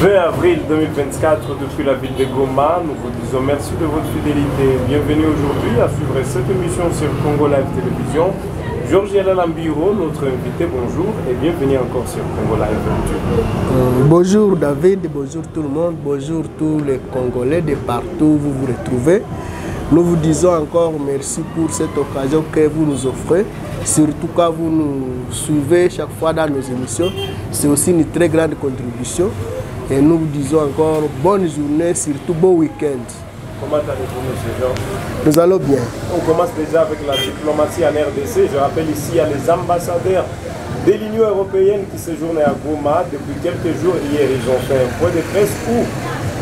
20 avril 2024 depuis la ville de Goma. Nous vous disons merci de votre fidélité. Bienvenue aujourd'hui à suivre cette émission sur Congo Live Télévision. Georgiela Lambiro, notre invité, bonjour et bienvenue encore sur Congo Live. Euh, bonjour David, bonjour tout le monde, bonjour tous les Congolais de partout où vous vous retrouvez. Nous vous disons encore merci pour cette occasion que vous nous offrez, surtout quand vous nous suivez chaque fois dans nos émissions. C'est aussi une très grande contribution. Et nous vous disons encore bonne journée, surtout bon week-end. Comment allez-vous, M. Jean? Nous allons bien. On commence déjà avec la diplomatie en RDC. Je rappelle ici, il y a les ambassadeurs de l'Union européenne qui séjournent à Goma. Depuis quelques jours, hier, ils ont fait un point de presse où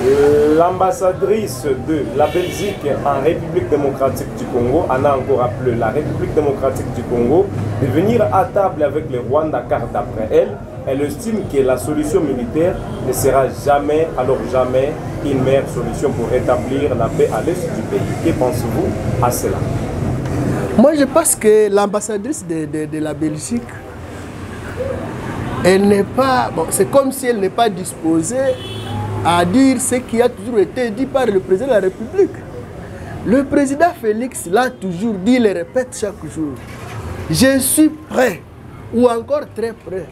euh, l'ambassadrice de la Belgique en République démocratique du Congo en a encore appelé la République démocratique du Congo de venir à table avec le Rwanda car d'après elle, elle estime que la solution militaire ne sera jamais, alors jamais, une meilleure solution pour rétablir la paix à l'est du pays. Que pensez-vous à cela? Moi, je pense que l'ambassadrice de, la Belgique, elle n'est pas. Bon, c'est comme si elle n'est pas disposée à dire ce qui a toujours été dit par le président de la République. Le président Félix l'a toujours dit, il le répète chaque jour. Je suis prêt, ou encore très prêt,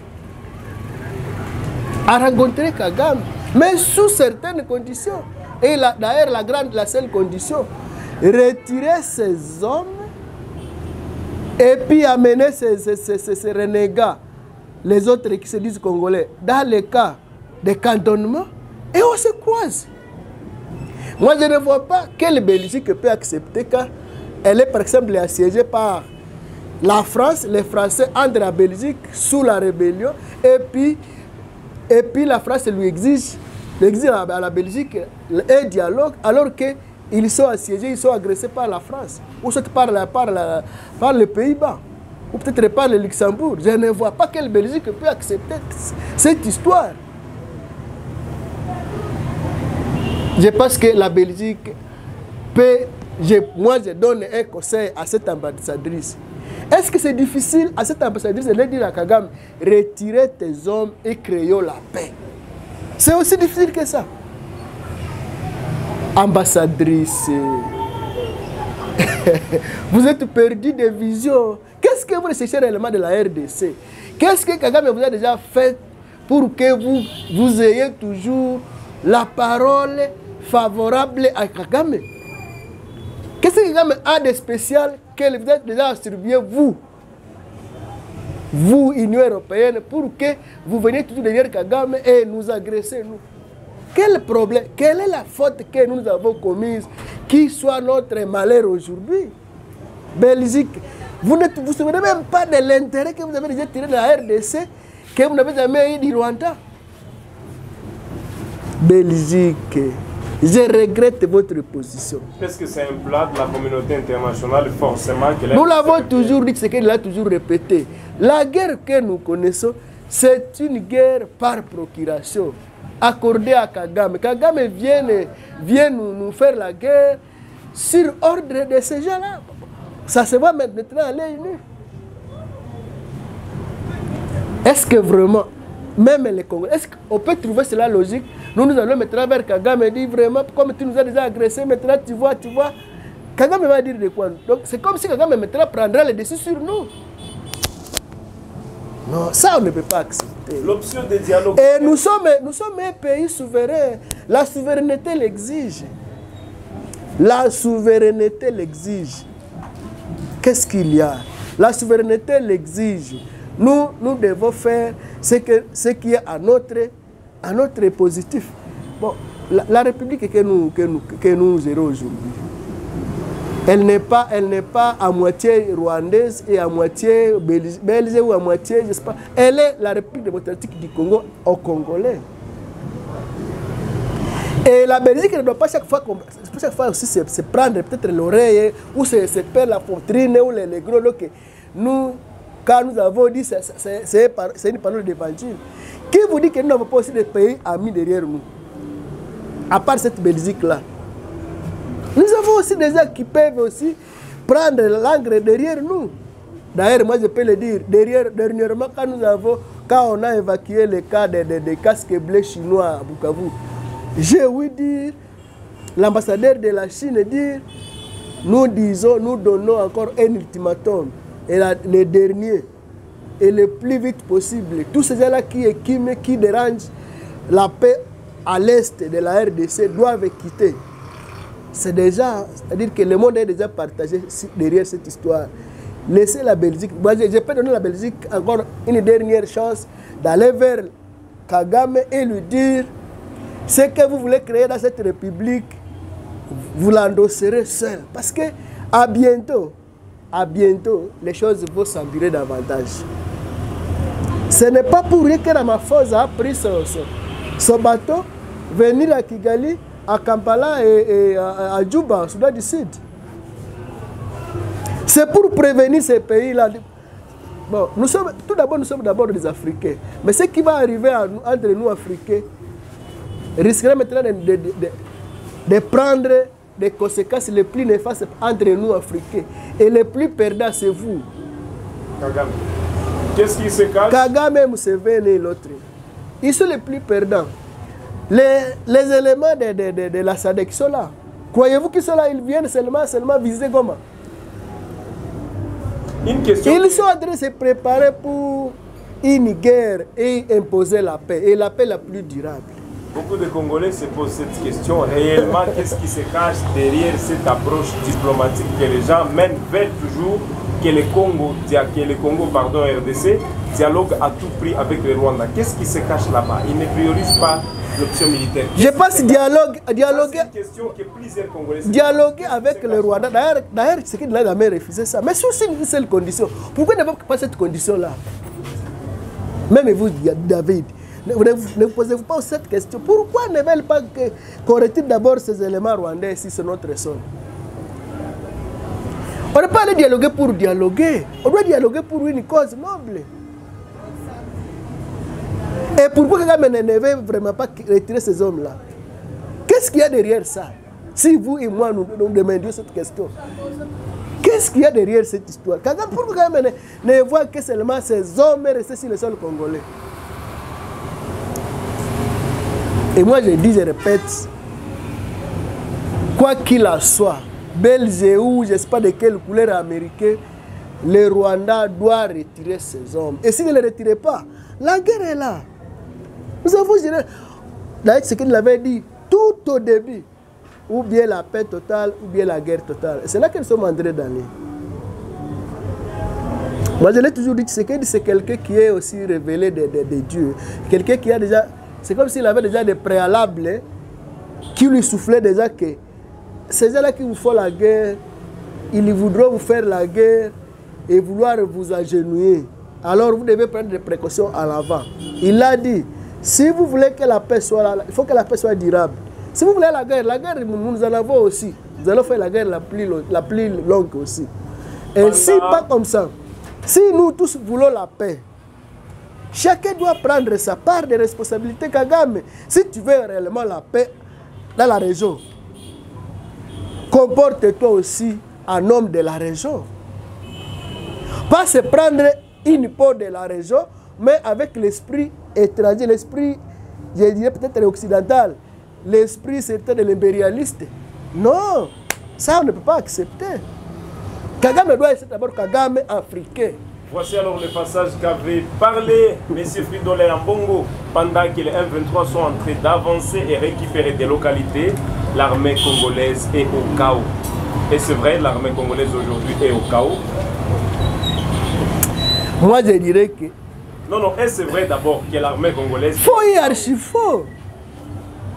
à rencontrer Kagame, mais sous certaines conditions. Et d'ailleurs, la grande, la seule condition, retirer ces hommes et puis amener ces, renégats, les autres qui se disent congolais, dans le cas de cantonnement, et on se croise. Moi, je ne vois pas quelle Belgique peut accepter qu'elle est, par exemple, assiégée par la France, les Français entrent la Belgique sous la rébellion, et puis et puis la France lui exige, lui exige à la Belgique un dialogue alors qu'ils sont assiégés, ils sont agressés par la France, ou soit par, par, la, par les Pays-Bas, ou peut-être par le Luxembourg. Je ne vois pas quelle Belgique peut accepter cette histoire. Je pense que la Belgique peut, moi je donne un conseil à cette ambassadrice. Est-ce que c'est difficile à cette ambassadrice de dire à Kagame, retirez tes hommes et créons la paix? C'est aussi difficile que ça. Ambassadrice, vous êtes perdu de vision. Qu'est-ce que vous recherchez réellement de la RDC Qu'est-ce que Kagame vous a déjà fait pour que vous, vous ayez toujours la parole favorable à Kagame? Qu'est-ce que Kagame a de spécial vous êtes déjà attribué, vous, vous, Union européenne, pour que vous veniez toujours derrière Kagame et nous agresser, nous. Quel problème, quelle est la faute que nous avons commise qui soit notre malheur aujourd'hui? Belgique, vous ne vous souvenez même pas de l'intérêt que vous avez déjà tiré de la RDC, que vous n'avez jamais eu du Rwanda? Belgique, je regrette votre position. Est-ce que c'est un plat de la communauté internationale forcément Nous l'avons toujours dit, c'est qu'elle l'a toujours répété. La guerre que nous connaissons, c'est une guerre par procuration, accordée à Kagame. Kagame vient, vient nous, nous faire la guerre sur ordre de ces gens-là. Ça se voit maintenant à l'œil nu. Est-ce que vraiment, même les Congolais, est-ce qu'on peut trouver cela logique? Nous, nous allons maintenant vers Kagame et dire vraiment, comme tu nous as déjà agressé, maintenant tu vois, tu vois. Kagame va dire de quoi? Donc c'est comme si Kagame maintenant prendrait le dessus sur nous. Non, ça on ne peut pas accepter. L'option de dialogue. Et nous sommes, nous sommes un pays souverain. La souveraineté l'exige. La souveraineté l'exige. Qu'est-ce qu'il y a? La souveraineté l'exige. Nous, nous devons faire ce, que, ce qui est à notre à notre positif. Bon, la, République que nous, que nous, que nous gérons aujourd'hui, elle n'est pas, pas à moitié rwandaise et à moitié belge, ou à moitié, je sais pas. Elle est la République démocratique du Congo aux Congolais. Et la Belgique ne doit pas chaque fois, chaque fois aussi se, prendre peut-être l'oreille ou se, perdre la poitrine ou les, gros que nous, quand nous avons dit c'est une parole d'évangile. Qui vous dit que nous n'avons pas aussi des pays amis derrière nous À part cette Belgique-là? Nous avons aussi des gens qui peuvent aussi prendre l'angre derrière nous. D'ailleurs, moi je peux le dire, derrière, dernièrement, quand nous avons quand on a évacué le cas des de, de casques bleus chinois à Bukavu, j'ai ouï dire, l'ambassadeur de la Chine dire, nous disons, nous donnons encore un ultimatum, et la- le dernier, et le plus vite possible. Tous ces gens-là qui équiment, qui dérangent la paix à l'est de la RDC doivent quitter. C'est déjà, c'est-à-dire que le monde est déjà partagé derrière cette histoire. Laissez la Belgique. Moi, je, je peux donner la Belgique encore une dernière chance d'aller vers Kagame et lui dire ce que vous voulez créer dans cette république, vous l'endosserez seul. Parce que à bientôt, à bientôt, les choses vont s'empirer davantage. Ce n'est pas pour rien que Ramaphosa a pris son, bateau, venir à Kigali, à Kampala et, à, à Djouba, au Soudan du Sud. C'est pour prévenir ces pays-là. Bon, nous sommes, tout d'abord, nous sommes d'abord des Africains. Mais ce qui va arriver entre nous, Africains, risquerait maintenant de prendre des conséquences les plus néfastes entre nous, Africains. Et les plus perdants, c'est vous. Kagame. Qu'est-ce qui se cache? Kagame, Museveni et l'autre. Ils sont les plus perdants. Les, les éléments de, de, de, de la SADC sont là. Croyez-vous qu'ils sont là? Ils viennent seulement, seulement viser Goma. Une question. Ils sont en train de se préparer pour une guerre et imposer la paix. Et la paix la plus durable. Beaucoup de Congolais se posent cette question. Réellement, qu'est-ce qui se cache derrière cette approche diplomatique que les gens mènent veulent toujours que le Congo, dia- que le Congo pardon, RDC dialogue à tout prix avec le Rwanda? Qu'est-ce qui se cache là-bas? Ils ne priorisent pas l'option militaire. Je Qu'est-ce qui pense se cache dialogue, dialoguer, C'est une question que plusieurs Congolais se dialoguer avec le Rwanda. D'ailleurs, c'est qu'il n'a jamais refusé ça. Mais sous une seule condition. Pourquoi n'avez pas cette condition-là? Même vous, David, ne vous, posez-vous pas cette question. Pourquoi ne veulent pas qu'on retire d'abord ces éléments rwandais ici sur notre sol? On ne pas aller dialoguer pour dialoguer. On doit dialoguer pour une cause noble. Et pourquoi Kagame ne veut vraiment pas retirer ces hommes-là? Qu'est-ce qu'il y a derrière ça? Si vous et moi nous nous demandions cette question, qu'est-ce qu'il y a derrière cette histoire? Kagame, Pourquoi Kagame ne, ne voit que seulement ces hommes restés sur le sol congolais? Et moi je dis, je répète, quoi qu'il en soit, belge ou je ne sais pas de quelle couleur américain, le Rwanda doit retirer ses hommes. Et s'il ne les retire pas, la guerre est là. Nous avons géré. D'ailleurs, ce qu'il avait dit tout au début, ou bien la paix totale, ou bien la guerre totale. C'est là nous sommes en train d'aller. Moi, je l'ai toujours dit, c'est quelqu'un qui est aussi révélé de, de- de Dieu. Quelqu'un qui a déjà. C'est comme s'il avait déjà des préalables hein, qui lui soufflaient déjà que ces gens-là qui vous font la guerre, ils voudront vous faire la guerre et vouloir vous agenouiller. Alors vous devez prendre des précautions à l'avant. Il a dit, si vous voulez que la paix soit là, il faut que la paix soit durable. Si vous voulez la guerre, la guerre, nous en avons aussi. Nous allons faire la guerre la plus, lo- la plus longue aussi. Et si pas comme ça, si nous tous voulons la paix, chacun doit prendre sa part de responsabilité. Kagame, si tu veux réellement la paix dans la région, comporte-toi aussi en homme de la région. Pas se prendre une peau de la région, mais avec l'esprit étranger, l'esprit, je dirais peut-être occidental, l'esprit certain de l'impérialiste. Non, ça on ne peut pas accepter. Kagame doit être d'abord Kagame africain. Voici alors le passage qu'avait parlé M. Fridolin Ambongo pendant que les M23 sont en train d'avancer et récupérer des localités. L'armée congolaise est au chaos. Et c'est vrai, l'armée congolaise aujourd'hui est au chaos. Moi je dirais que Non, non, et c'est vrai d'abord que l'armée congolaise, faut y archi faux.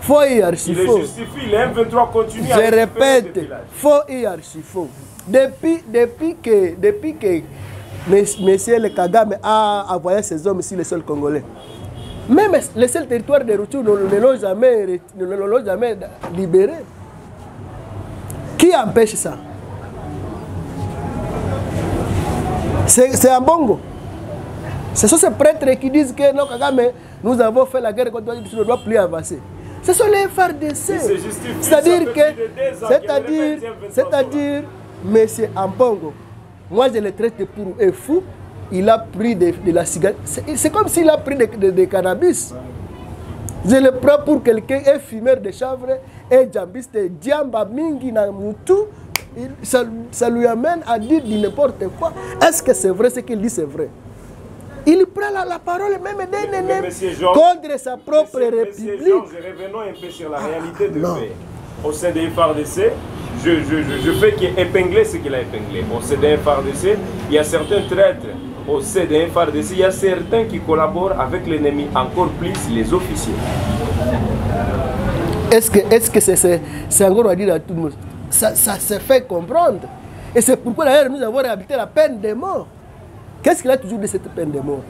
Faut y archi il le faux. justifie, les M23 continuent à Je des répète, faux et archi faux. Depuis, depuis que, depuis que Monsieur le Kagame a envoyé ses hommes sur le sol congolais, même le seul territoire de Rutshuru ne ne l'ont jamais, re- ne l'ont jamais libéré. Qui empêche ça C'est c'est un bongo. Ce sont ces prêtres qui disent que non, Kagame, nous avons fait la guerre contre toi, tu ne dois plus avancer. Ce sont les FARDC. se justifie, C'est-à-dire ça que, fait plus de deux ans c'est-à-dire, qu'il répète, tiens, Vincent c'est-à-dire, Monsieur Ambongo, moi je le traite pour un fou, il a pris de, de la cigarette. C'est comme s'il a pris de, de- de cannabis. Je le prends pour quelqu'un, un fumeur de chanvre, un jambiste, diamba mingi na mutu. Il- Ça, ça lui amène à dire n'importe quoi. Est-ce que c'est vrai ce qu'il dit, c'est vrai? Il prend la, la parole même d'un monsieur contre sa propre Monsieur- Monsieur république. Georges, revenons un peu sur la réalité de fait. Au sein des FARDC, je, je, je, je fais ce qu'il a épinglé. Au FARDC, il y a certains traîtres. Au FARDC, il y a certains qui collaborent avec l'ennemi, encore plus les officiers. Est-ce que est-ce c'est c'est encore à dire à tout le monde? Ça, ça se fait comprendre. Et c'est pourquoi d'ailleurs nous avons réhabilité la peine de mort. Qu'est-ce qu'il a toujours de cette peine de mort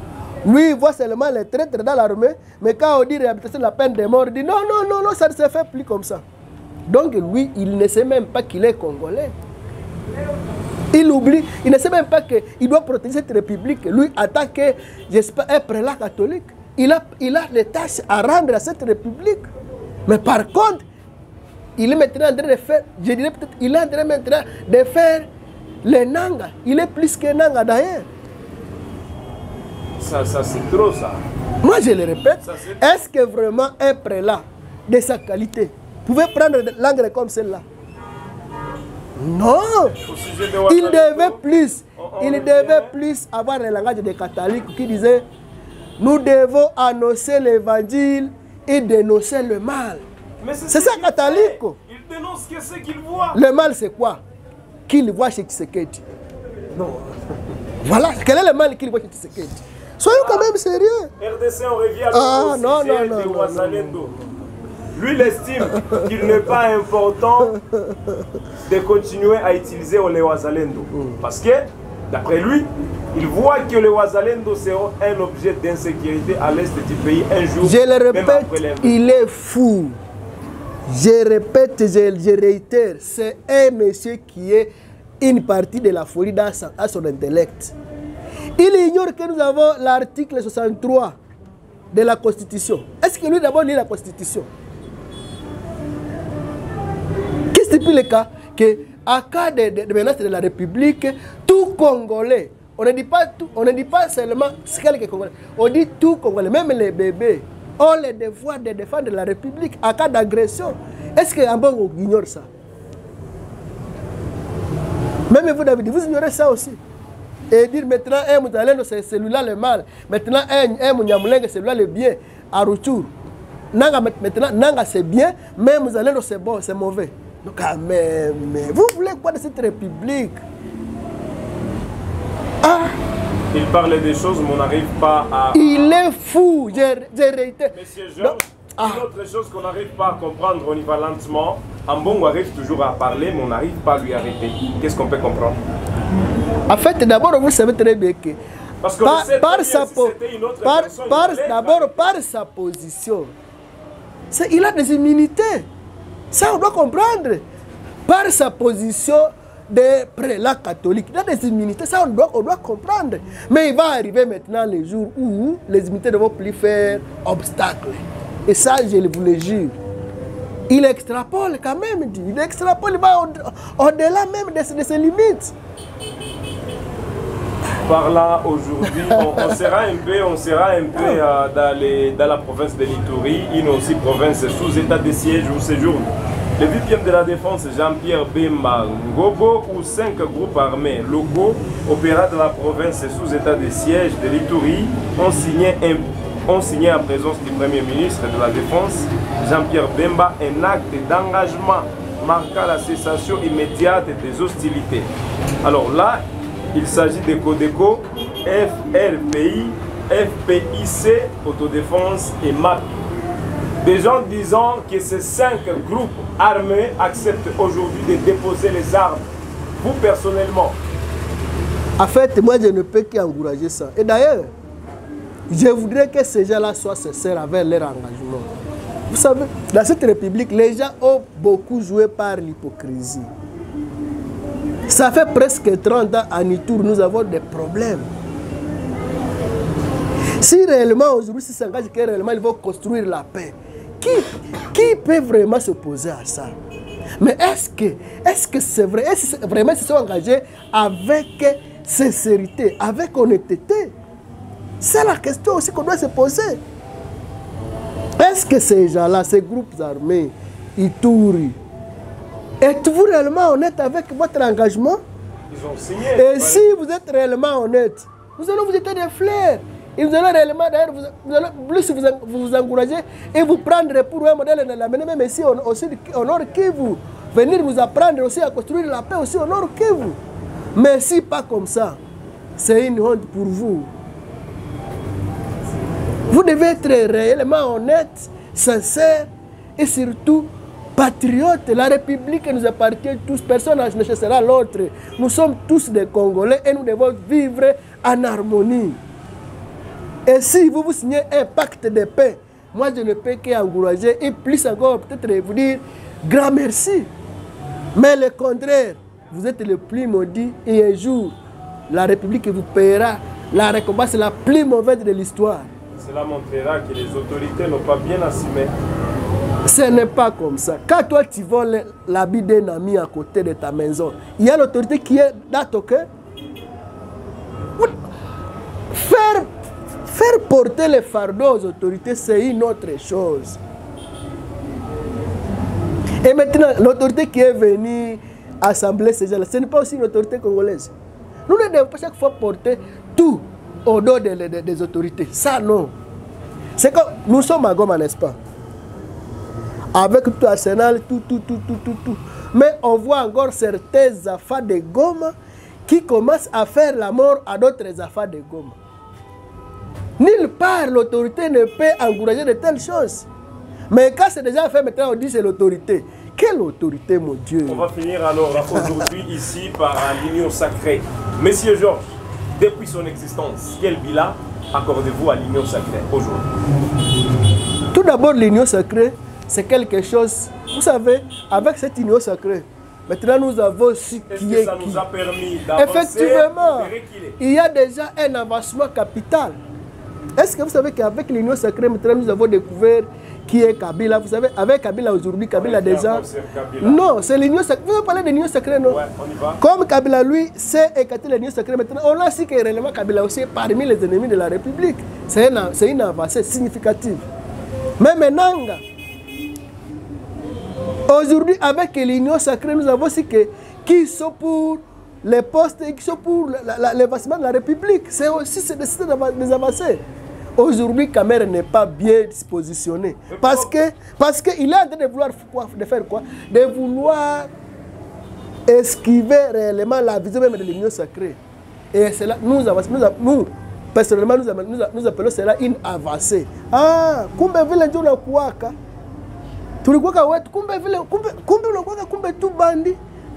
Lui, il voit seulement les traîtres dans l'armée, mais quand on dit réhabilitation de la peine de mort, il dit non, non, non, non, ça ne se fait plus comme ça. Donc lui, il ne sait même pas qu'il est congolais. Il oublie, il ne sait même pas qu'il doit protéger cette république. Lui, que, j'espère, un prélat catholique, il a, il a des tâches à rendre à cette république. Mais par contre, il est maintenant en train de faire, je dirais peut-être, il est en train maintenant de faire les Nanga. Il est plus que Nanga d'ailleurs. Ça, ça c'est trop ça. Moi, je le répète, est-ce que vraiment un prélat de sa qualité pouvait prendre langues comme celle-là Non Il devait plus, il devait plus avoir le langage des catholiques qui disait nous devons annoncer l'évangile et dénoncer le mal. C'est ce ça, catholique. Il dénonce ce qu'il voit. Le mal, c'est quoi? Qu'il voit chez Tshisekedi. Non. Voilà, quel est le mal qu'il voit chez Tshisekedi? Soyons quand même sérieux. RDC, on revient Ah, au non, non, de non, non, Ouazalendo. Lui, il estime qu'il n'est pas important de continuer à utiliser le Ouazalendo. Mm. Parce que, d'après lui, il voit que le Ouazalendo sera un objet d'insécurité à l'est du pays un jour. Je le répète, il est fou. Je répète, je, je réitère, c'est un monsieur qui est une partie de la folie dans à son intellect. Il ignore que nous avons l'article 63 de la Constitution. Est-ce que lui d'abord lit la Constitution Qui stipule le cas que, à cas de, de- menace de la République, tout Congolais, on ne dit pas, tout, on ne dit pas seulement Congolais, on dit tout Congolais, même les bébés, ont le devoir de défendre la République en cas d'agression. Est-ce que Ambongo ignore ça? Même vous, David, vous ignorez ça aussi. Et dire maintenant, un Moutalendo, c'est celui-là le mal. Maintenant, un, un Mouniamoulengue, c'est celui-là le bien. À retour. Maintenant, c'est bien, mais c'est bon, c'est mauvais. Donc, quand même, mais vous voulez quoi de cette république? Ah, Il parle des choses, mais on n'arrive pas à. il est fou, j'ai réitéré. Monsieur. Georges, Ah. une autre chose qu'on n'arrive pas à comprendre, on y va lentement. Ambongo arrive toujours à parler, mais on n'arrive pas à lui arrêter. Qu'est-ce qu'on peut comprendre? En fait, d'abord, vous savez très bien que Parce qu'on par, par sa si po- par- par- d'abord par sa position, il a des immunités. Ça, on doit comprendre. Par sa position de prélat catholique, a des immunités. Ça, on doit, on doit comprendre. Mais il va arriver maintenant les jours où les immunités ne vont plus faire obstacle. Et ça, je vous le jure. Il extrapole quand même, il extrapole, il va au- au-delà même de, de ses limites. Par là, aujourd'hui, on, on sera un peu, on sera un peu euh, dans, les- dans la province de l'Itourie, une aussi province sous état de siège où séjourne le 8e de la défense Jean-Pierre Bemba Ngobo où cinq groupes armés locaux opérant dans la province sous état de siège de l'Itourie ont signé, un- ont signé en présence du Premier ministre de la Défense Jean-Pierre Bemba un acte d'engagement marquant la cessation immédiate des hostilités. Alors là, il s'agit de Codeco, FRPI, FPIC, Autodéfense et MAP. Des gens disant que ces cinq groupes armés acceptent aujourd'hui de déposer les armes. Vous personnellement, En fait, moi, je ne peux qu'encourager ça. Et d'ailleurs, je voudrais que ces gens-là soient sincères avec leur engagement. Vous savez, dans cette république, les gens ont beaucoup joué par l'hypocrisie. Ça fait presque 30 ans à Nitour, nous avons des problèmes. Si réellement aujourd'hui, si s'engage que réellement ils vont construire la paix, qui, qui peut vraiment s'opposer à ça? Mais est-ce que est-ce que c'est vrai? Est-ce que vraiment ils se sont engagés avec sincérité, avec honnêteté? C'est la question aussi qu'on doit se poser. Est-ce que ces gens-là, ces groupes armés, Ituri, êtes-vous réellement honnête avec votre engagement? Ils ont signé. Et si vous êtes réellement honnête, vous allez vous jeter des fleurs. Et vous allez réellement, d'ailleurs, vous, vous allez plus vous, vous vous encourager et vous prendre pour un modèle de l'amener même ici au, au, sud- au nord Kivu. Venir vous apprendre aussi à construire la paix aussi au nord Kivu. Mais si pas comme ça, c'est une honte pour vous. Vous devez être réellement honnête, sincère et surtout patriote. La République nous appartient tous. Personne ne chassera l'autre. Nous sommes tous des Congolais et nous devons vivre en harmonie. Et si vous vous signez un pacte de paix, moi je ne peux qu'encourager et plus encore peut-être vous dire grand merci. Mais le contraire, vous êtes le plus maudit et un jour, la République vous paiera la récompense la plus mauvaise de l'histoire. Cela montrera que les autorités n'ont pas bien assumé. Ce n'est pas comme ça. Quand toi tu voles l'habit d'un ami à côté de ta maison, il y a l'autorité qui est dans ton cœur. Faire, faire porter les fardeaux aux autorités, c'est une autre chose. Et maintenant, l'autorité qui est venue assembler ces gens-là, ce n'est pas aussi une autorité congolaise. Nous ne devons pas chaque fois porter tout au dos des, des- des autorités. Ça, non. C'est comme nous sommes à Goma, n'est-ce pas Avec tout arsenal, tout, tout, tout, tout, tout, tout. Mais on voit encore certains affaires de Goma qui commencent à faire la mort à d'autres affaires de Goma. Nulle part l'autorité ne peut encourager de telles choses. Mais quand c'est déjà fait, maintenant on dit c'est l'autorité. Quelle autorité, mon Dieu? On va finir alors aujourd'hui ici par l'union sacrée. Monsieur Georges, depuis son existence, quel bilan accordez-vous à l'union sacrée aujourd'hui? Tout d'abord, l'union sacrée, c'est quelque chose, vous savez, avec cette union sacrée, maintenant nous avons su Est-ce qui que est ça qui. nous a permis d'avancer Effectivement, de il y a déjà un avancement capital. Est-ce que vous savez qu'avec l'union sacrée, maintenant nous avons découvert qui est Kabila? Vous savez, avec Kabila aujourd'hui, Kabila déjà. Kabila. Non, c'est l'union sacrée. Vous avez parlé de l'union sacrée, non? Ouais, on y va. Comme Kabila, lui, sait écarter l'union sacrée maintenant, on a su que réellement Kabila aussi est parmi les ennemis de la République. C'est une, avancée significative. Même Nanga, aujourd'hui, avec l'union sacrée, nous avons su que qui sont pour les postes et qui sont pour l'avancement de la République. C'est aussi c'est des, des avancées. Aujourd'hui, Kamer n'est pas bien positionné. Parce que parce qu'il est en train de vouloir de faire quoi? De vouloir esquiver réellement la vision même de l'union sacrée. Et cela, nous, nous, nous, personnellement, nous, appelons cela une avancée. Ah, kumbe vile ndio unakuwaka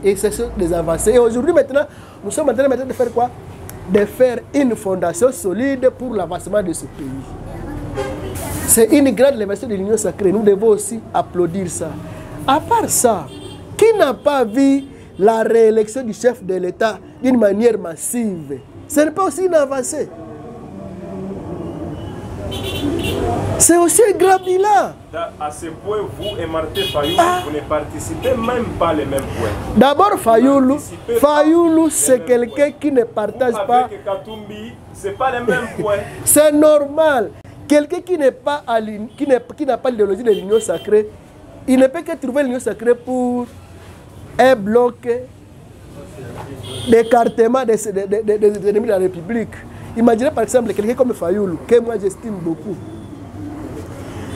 Et ce sont des avancées. Et aujourd'hui, maintenant, nous sommes en train maintenant de faire quoi? De faire une fondation solide pour l'avancement de ce pays. C'est une grande révélation de l'Union sacrée. Nous devons aussi applaudir ça. À part ça, qui n'a pas vu la réélection du chef de l'État d'une manière massive? Ce n'est pas aussi une avancée. C'est aussi un grand bilan. À ce point, vous et Martin Fayou, Ah. vous ne participez même pas les mêmes points. D'abord, Fayoulou, Fayoulou c'est quelqu'un qui ne partage Vous, pas. avec Katumbi, ce n'est pas les mêmes points. C'est normal. Quelqu'un qui n'est pas qui n'a pas l'idéologie de l'union sacrée, il ne peut que trouver l'union sacrée pour un bloc d'écartement des, des- des- des- des ennemis de la République. Imaginez par exemple quelqu'un comme Fayoulou, que moi j'estime beaucoup.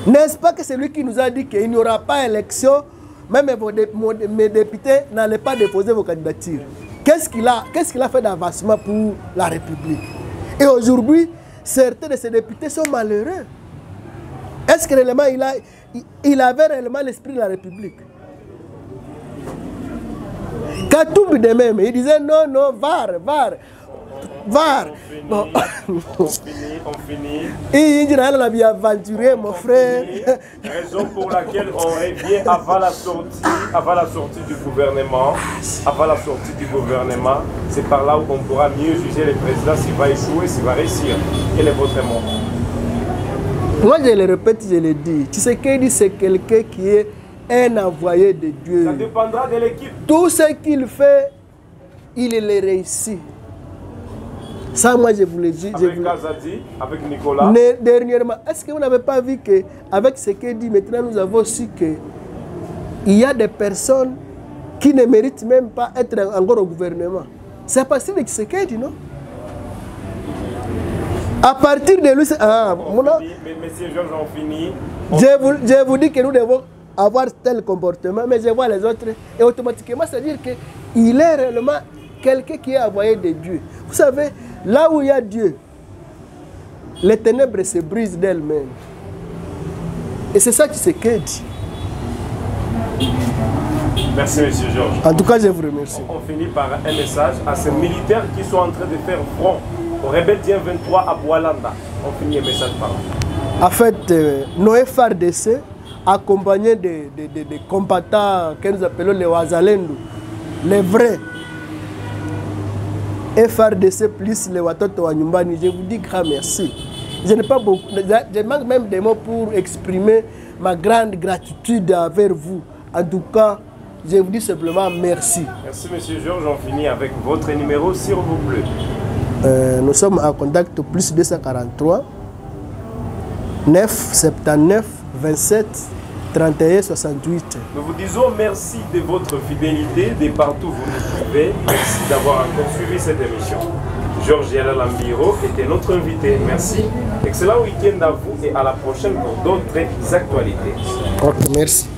N'est-ce pas que c'est lui qui nous a dit qu'il n'y aura pas élection, même vos mes députés n'allaient pas déposer vos candidatures. Qu'est-ce qu'il a, a fait d'avancement pour la République? Et aujourd'hui, certains de ces députés sont malheureux. Est-ce que réellement il, a, il- avait réellement l'esprit de la République? Katumbi de même, il disait non, non, VAR, VAR, VAR. Bon. On finit, on finit. Et il dit, on a bien aventuré, mon frère. Raison pour laquelle on revient avant la sortie, avant la sortie du gouvernement, avant la sortie du gouvernement, c'est par là où on pourra mieux juger le président s'il va échouer, s'il va réussir. Quel est votre mot? Moi, je le répète, je le dis. Tu sais qu'il dit, c'est quelqu'un qui est un envoyé de Ça Dieu. dépendra de l'équipe. Tout ce qu'il fait, il le réussit. Ça, moi, je vous le dis. Avec Kazadi, avec Nicolas. Dernièrement, est-ce que vous n'avez pas vu que avec ce qu'il dit, maintenant nous avons su que il y a des personnes qui ne méritent même pas être encore au gouvernement. C'est à partir de ce qu'il dit, non? À partir de lui, c'est... Ah, On mon- finit, mais- Messieurs Georges, on finit. je, vous, je vous dis que nous devons avoir tel comportement, mais je vois les autres, et automatiquement, c'est-à-dire qu'il est réellement quelqu'un qui est envoyé de Dieu. Vous savez, là où il y a Dieu, les ténèbres se brisent d'elles-mêmes. Et c'est ça qui se dit. Merci, Monsieur Georges. En tout cas, je vous remercie. On finit par un message à ces militaires qui sont en train de faire front au Dien 23 à Boalanda. On finit un message par là. En fait, euh, nos FRDC, accompagnés des des- des combattants que nous appelons les Wazalendo, les vrais FRDC plus les Watoto wa Nyumbani, je vous dis grand merci. Je n'ai pas beaucoup, je manque même des mots pour exprimer ma grande gratitude envers vous. En tout cas, je vous dis simplement merci. Merci, Monsieur Georges. On finit avec votre numéro, s'il vous plaît. Euh, nous sommes en contact plus 243 9 79 27 31 68. Nous vous disons merci de votre fidélité, de partout où vous nous trouvez. Merci d'avoir encore suivi cette émission. Georges Yala Lambiro était notre invité. Merci. Excellent week-end à vous et à la prochaine pour d'autres actualités. Ok, merci.